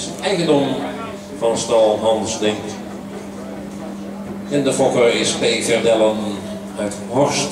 is eigendom van stal Hans Denk. En de fokker is P. Verdellen uit Horst.